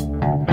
and